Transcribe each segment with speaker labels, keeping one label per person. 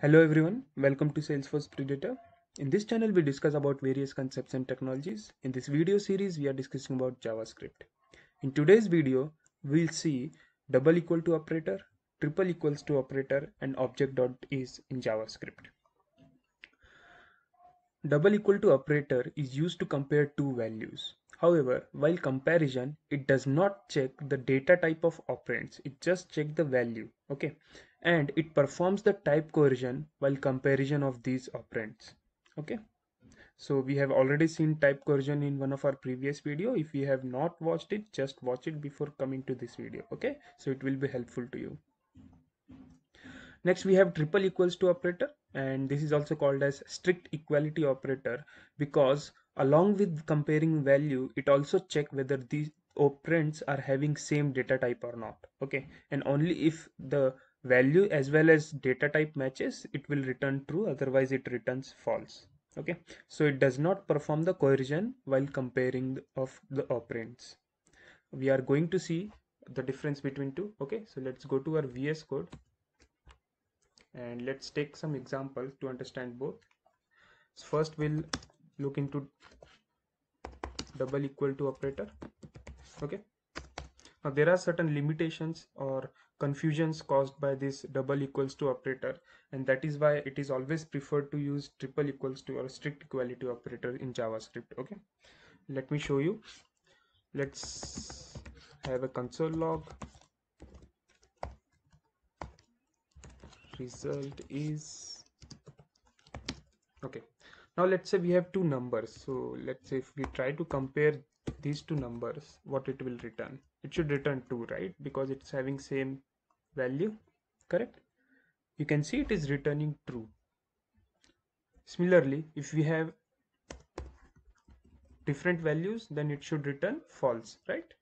Speaker 1: Hello everyone, welcome to Salesforce Predator. In this channel we discuss about various concepts and technologies. In this video series we are discussing about JavaScript. In today's video we'll see double equal to operator, triple equals to operator and object dot is in JavaScript. Double equal to operator is used to compare two values. However, while comparison, it does not check the data type of operands. It just check the value. Okay? And it performs the type coercion while comparison of these operands okay? So we have already seen type coercion in one of our previous video. If you have not watched it just watch it before coming to this video okay? So it will be helpful to you. Next we have triple equals to operator. And this is also called as strict equality operator because along with comparing value it also check whether these operands are having same data type or not okay? And only if the value as well as data type matches it will return true otherwise it returns false okay? So it does not perform the coercion while comparing of the operands we are going to see the difference between two okay? So let's go to our vs code. And let's take some examples to understand both. First we'll look into double equal to operator. Okay. Now there are certain limitations or confusions caused by this double equals to operator and that is why it is always preferred to use triple equals to or strict equality operator in javascript. Okay. Let me show you. Let's have a console log. Result is okay now let's say we have two numbers. So let's say if we try to compare these two numbers what it will return? It should return true right? Because it's having same value correct? You can see it is returning true. Similarly if we have different values then it should return false right?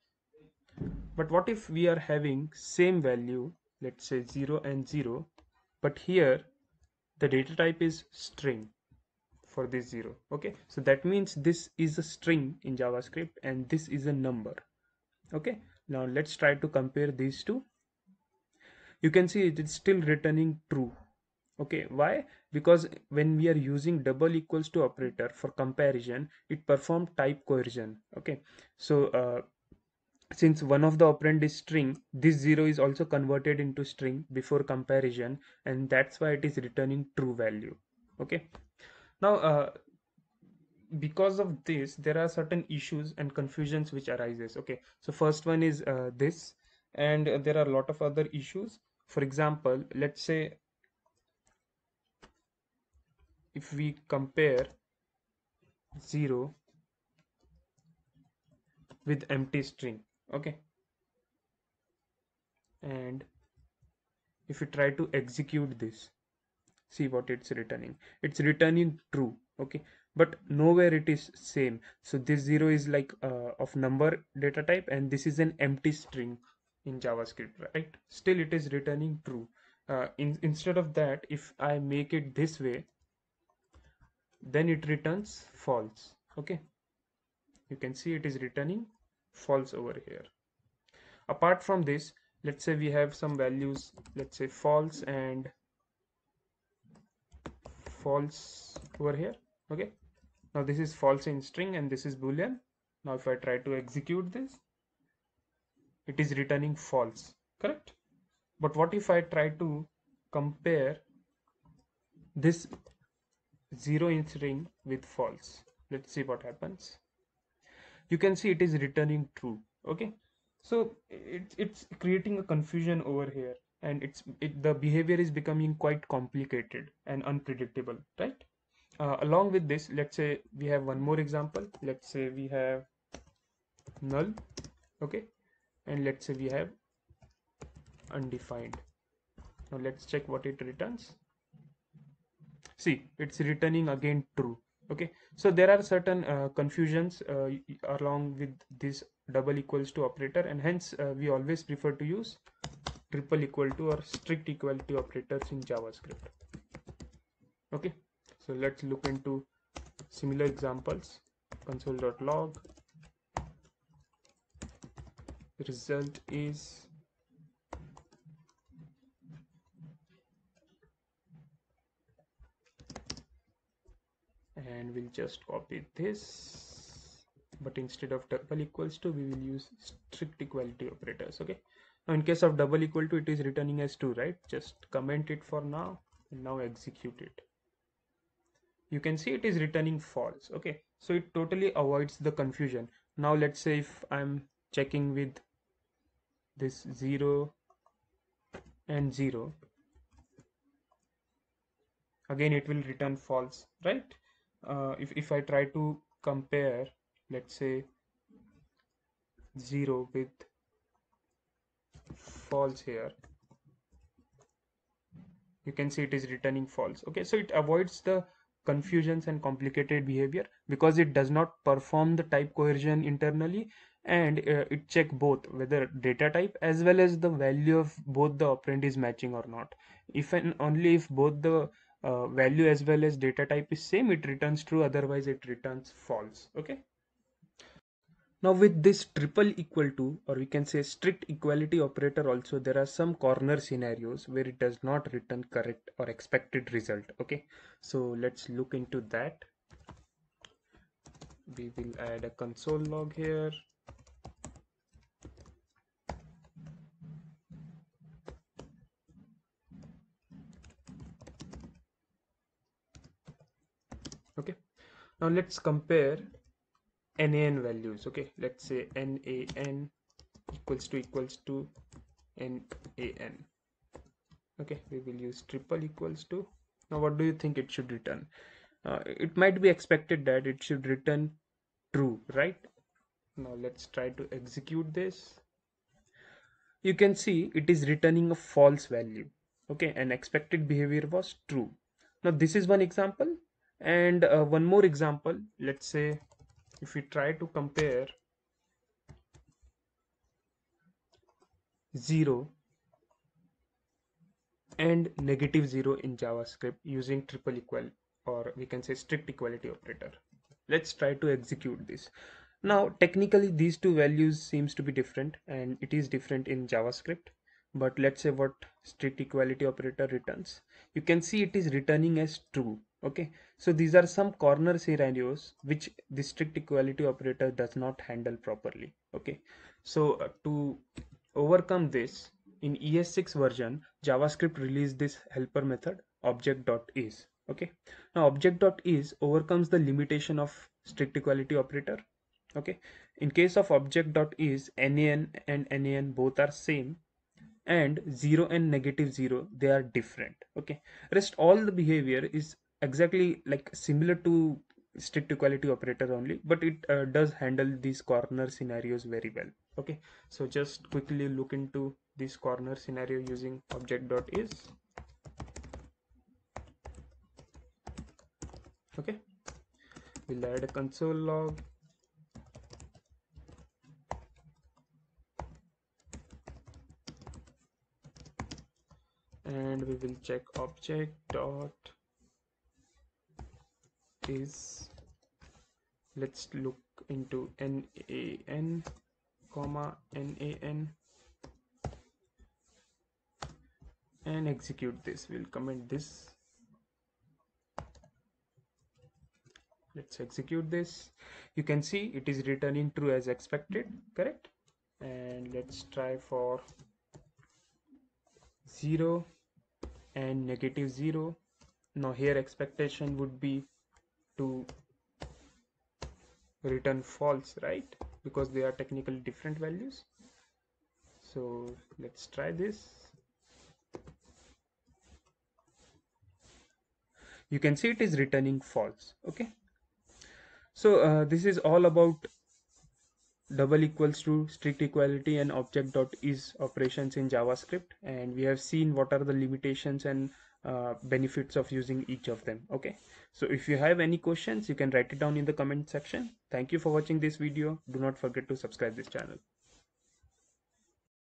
Speaker 1: But what if we are having same value let's say 0 and 0 but here the data type is string for this 0 okay? So that means this is a string in javascript and this is a number okay? Now let's try to compare these two. You can see it is still returning true okay? Why? Because when we are using double equals to operator for comparison it performed type coercion okay? So uh, since one of the operand is string this zero is also converted into string before comparison and that's why it is returning true value okay now uh, because of this there are certain issues and confusions which arises okay? So first one is uh, this and there are a lot of other issues. For example let's say if we compare 0 with empty string okay? And if you try to execute this see what it's returning. It's returning true okay? But nowhere it is same. So this zero is like uh, of number data type and this is an empty string in javascript right? Still it is returning true. Uh, in, instead of that if i make it this way then it returns false okay? You can see it is returning false over here. Apart from this let's say we have some values let's say false and false over here okay? Now this is false in string and this is boolean. Now if i try to execute this it is returning false correct? But what if I try to compare this 0 in string with false? Let's see what happens. You can see it is returning true okay? So it, it's creating a confusion over here and it's it, the behavior is becoming quite complicated and unpredictable right? Uh, along with this let's say we have one more example. Let's say we have null okay? And let's say we have undefined. Now let's check what it returns. See it's returning again true okay? So there are certain uh, confusions uh, along with this double equals to operator and hence uh, we always prefer to use triple equal to or strict equality operators in javascript. Okay so let's look into similar examples. console.log result is and we'll just copy this. but instead of double equals to we will use strict equality operators. okay now in case of double equal to it is returning as true right? Just comment it for now and now execute it. You can see it is returning false okay? So it totally avoids the confusion. Now let's say if i'm checking with this 0 and 0 again it will return false right? Uh, if, if I try to compare let's say 0 with false here. You can see it is returning false. Okay so it avoids the confusions and complicated behavior because it does not perform the type coercion internally and uh, it check both whether data type as well as the value of both the operand is matching or not. If and only if both the uh, value as well as data type is same it returns true otherwise it returns false. Okay now with this triple equal to or we can say strict equality operator also there are some corner scenarios where it does not return correct or expected result okay? So let's look into that. We will add a console log here. Okay. Now let's compare NaN values okay? Let's say NaN equals to equals to NaN okay? We will use triple equals to now what do you think it should return? Uh, it might be expected that it should return true right? Now let's try to execute this. You can see it is returning a false value okay? And expected behavior was true. Now this is one example and uh, one more example. Let's say if we try to compare 0 and negative 0 in javascript using triple equal or we can say strict equality operator let's try to execute this. Now technically these two values seems to be different and it is different in javascript but let's say what strict equality operator returns. You can see it is returning as true okay? So these are some corner scenarios which the strict equality operator does not handle properly okay? So uh, to overcome this in es6 version javascript released this helper method object.is okay? Now object.is overcomes the limitation of strict equality operator okay? In case of object.is NaN and NaN both are same and 0 and negative 0 they are different okay? Rest all the behavior is exactly like similar to strict equality operator only but it uh, does handle these corner scenarios very well okay? So just quickly look into this corner scenario using object.is okay? We'll add a console log and we will check object dot is let's look into NaN comma NaN and execute this. We'll comment this. Let's execute this. You can see it is returning true as expected correct? And let's try for 0 and negative 0 now here expectation would be to return false right? Because they are technically different values. So let's try this. You can see it is returning false okay? So uh, this is all about double equals to strict equality and object dot is operations in javascript. And we have seen what are the limitations and uh, benefits of using each of them. Okay. So if you have any questions you can write it down in the comment section. Thank you for watching this video. Do not forget to subscribe this channel